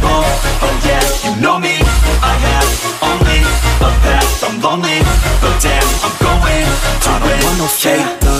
no label, oh yeah, you know me, I have only a path, I'm lonely, but damn, I'm going. To I don't want no fake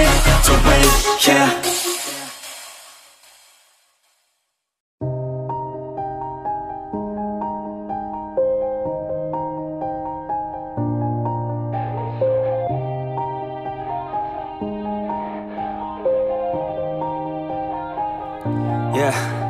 Win, yeah. Yeah.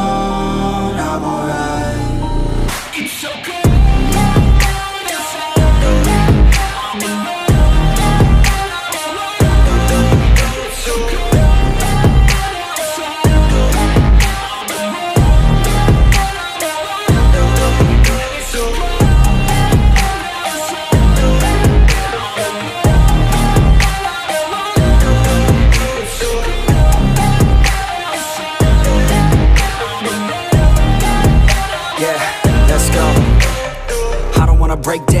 break down.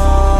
outside.